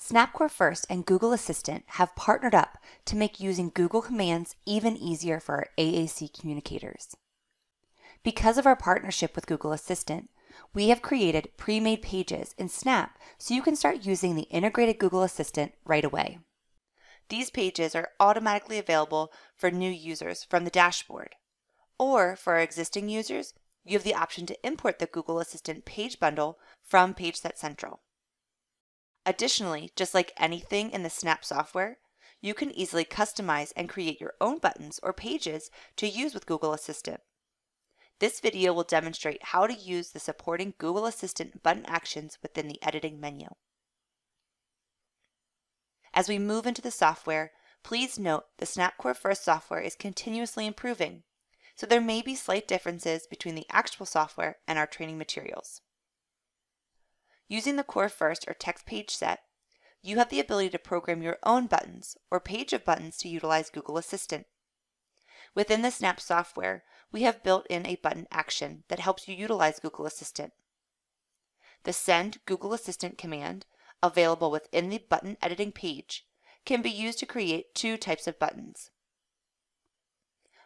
SnapCore First and Google Assistant have partnered up to make using Google Commands even easier for our AAC communicators. Because of our partnership with Google Assistant, we have created pre-made pages in Snap so you can start using the integrated Google Assistant right away. These pages are automatically available for new users from the dashboard. Or for our existing users, you have the option to import the Google Assistant page bundle from PageSet Central. Additionally, just like anything in the Snap software, you can easily customize and create your own buttons or pages to use with Google Assistant. This video will demonstrate how to use the supporting Google Assistant button actions within the editing menu. As we move into the software, please note the SnapCore First software is continuously improving, so there may be slight differences between the actual software and our training materials. Using the Core First or text page set, you have the ability to program your own buttons or page of buttons to utilize Google Assistant. Within the Snap software, we have built in a button action that helps you utilize Google Assistant. The Send Google Assistant command, available within the button editing page, can be used to create two types of buttons.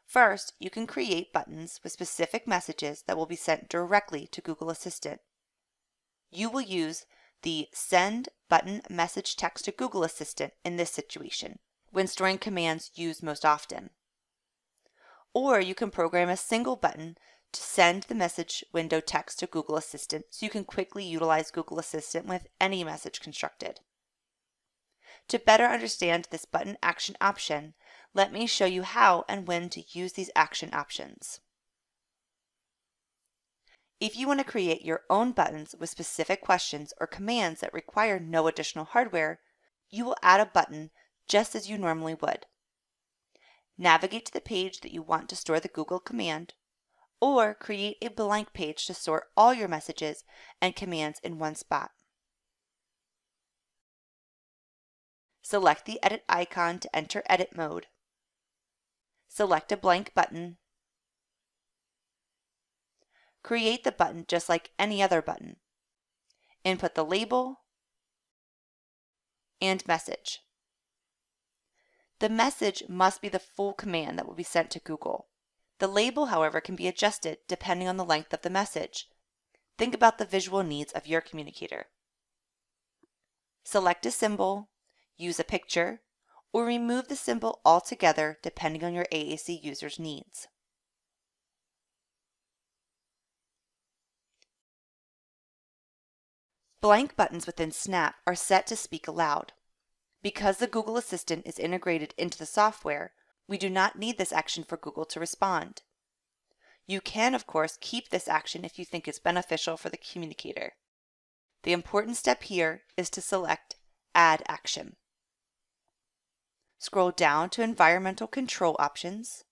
First, you can create buttons with specific messages that will be sent directly to Google Assistant you will use the Send button message text to Google Assistant in this situation, when storing commands used most often. Or you can program a single button to send the message window text to Google Assistant so you can quickly utilize Google Assistant with any message constructed. To better understand this button action option, let me show you how and when to use these action options. If you want to create your own buttons with specific questions or commands that require no additional hardware, you will add a button just as you normally would. Navigate to the page that you want to store the Google command, or create a blank page to store all your messages and commands in one spot. Select the edit icon to enter edit mode. Select a blank button Create the button just like any other button. Input the label and message. The message must be the full command that will be sent to Google. The label, however, can be adjusted depending on the length of the message. Think about the visual needs of your communicator. Select a symbol, use a picture, or remove the symbol altogether depending on your AAC user's needs. Blank buttons within Snap are set to speak aloud. Because the Google Assistant is integrated into the software, we do not need this action for Google to respond. You can, of course, keep this action if you think it's beneficial for the communicator. The important step here is to select Add Action. Scroll down to Environmental Control Options.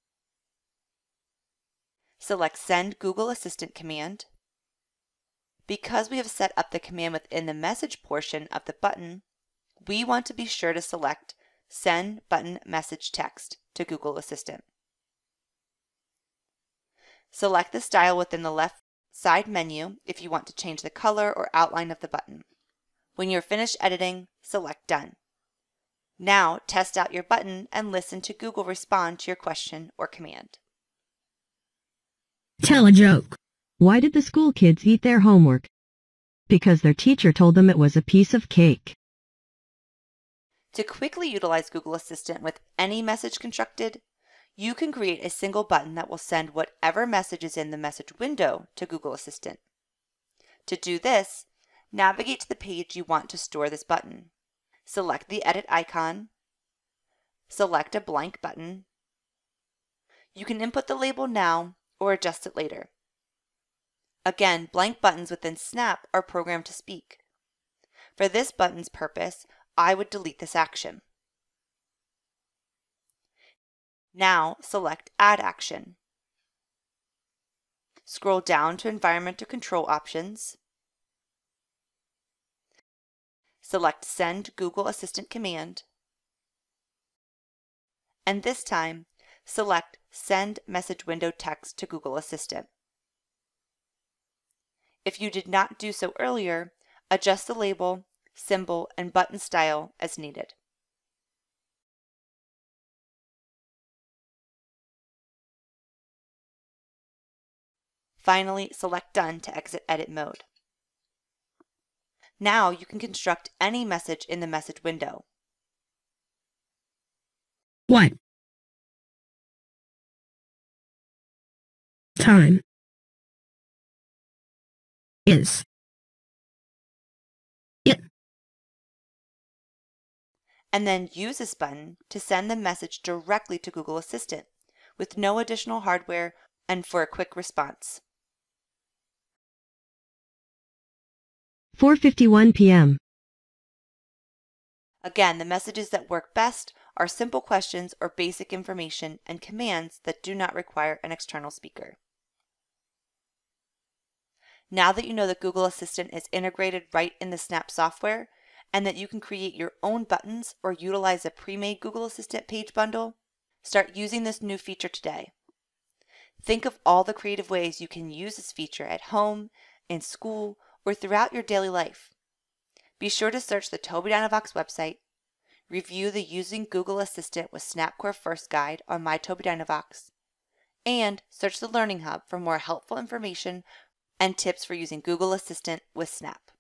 Select Send Google Assistant command because we have set up the command within the message portion of the button, we want to be sure to select Send Button Message Text to Google Assistant. Select the style within the left side menu if you want to change the color or outline of the button. When you're finished editing, select Done. Now test out your button and listen to Google respond to your question or command. Tell a joke. Why did the school kids eat their homework? Because their teacher told them it was a piece of cake. To quickly utilize Google Assistant with any message constructed, you can create a single button that will send whatever message is in the message window to Google Assistant. To do this, navigate to the page you want to store this button. Select the edit icon, select a blank button. You can input the label now or adjust it later. Again, blank buttons within Snap are programmed to speak. For this button's purpose, I would delete this action. Now select Add Action. Scroll down to Environmental Control Options. Select Send Google Assistant Command. And this time, select Send Message Window Text to Google Assistant. If you did not do so earlier, adjust the label, symbol, and button style as needed. Finally, select Done to exit edit mode. Now you can construct any message in the message window. What? Time is it and then use this button to send the message directly to Google Assistant with no additional hardware and for a quick response. 4:51 p.m. Again, the messages that work best are simple questions or basic information and commands that do not require an external speaker. Now that you know that Google Assistant is integrated right in the Snap software and that you can create your own buttons or utilize a pre-made Google Assistant page bundle, start using this new feature today. Think of all the creative ways you can use this feature at home, in school, or throughout your daily life. Be sure to search the Tobii Dynavox website, review the Using Google Assistant with SnapCore First guide on My Tobii Dynavox, and search the Learning Hub for more helpful information and tips for using Google Assistant with Snap.